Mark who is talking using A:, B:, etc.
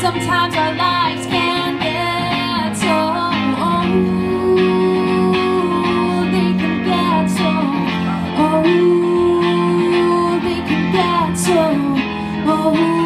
A: Sometimes our lives can get so oh, they can get so oh, they can get so oh.